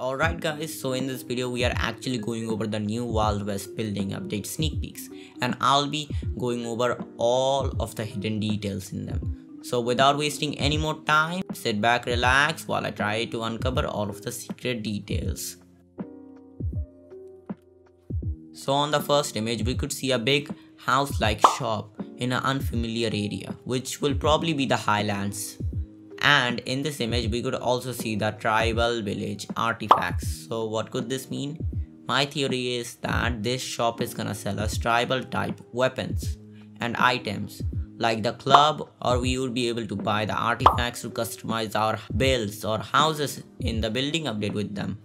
Alright guys, so in this video we are actually going over the new Wild West building update sneak peeks and I'll be going over all of the hidden details in them. So without wasting any more time, sit back relax while I try to uncover all of the secret details. So on the first image we could see a big house-like shop in an unfamiliar area which will probably be the highlands and in this image we could also see the tribal village artifacts. So what could this mean? My theory is that this shop is gonna sell us tribal type weapons and items like the club or we would be able to buy the artifacts to customize our builds or houses in the building update with them.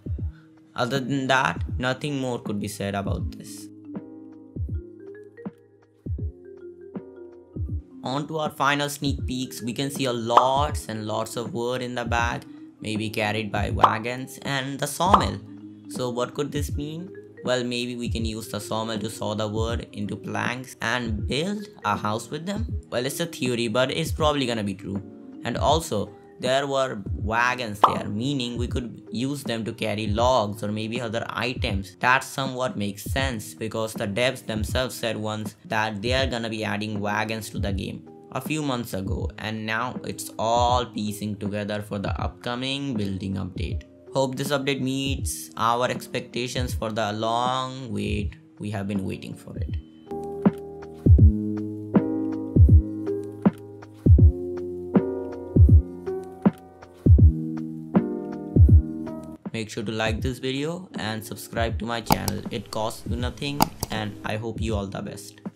Other than that nothing more could be said about this On to our final sneak peeks, we can see a lots and lots of wood in the bag, maybe carried by wagons and the sawmill. So what could this mean? Well, maybe we can use the sawmill to saw the wood into planks and build a house with them? Well, it's a theory, but it's probably gonna be true. And also, there were wagons there, meaning we could use them to carry logs or maybe other items. That somewhat makes sense because the devs themselves said once that they are gonna be adding wagons to the game a few months ago and now it's all piecing together for the upcoming building update. Hope this update meets our expectations for the long wait we have been waiting for it. Make sure to like this video and subscribe to my channel. It costs you nothing and I hope you all the best.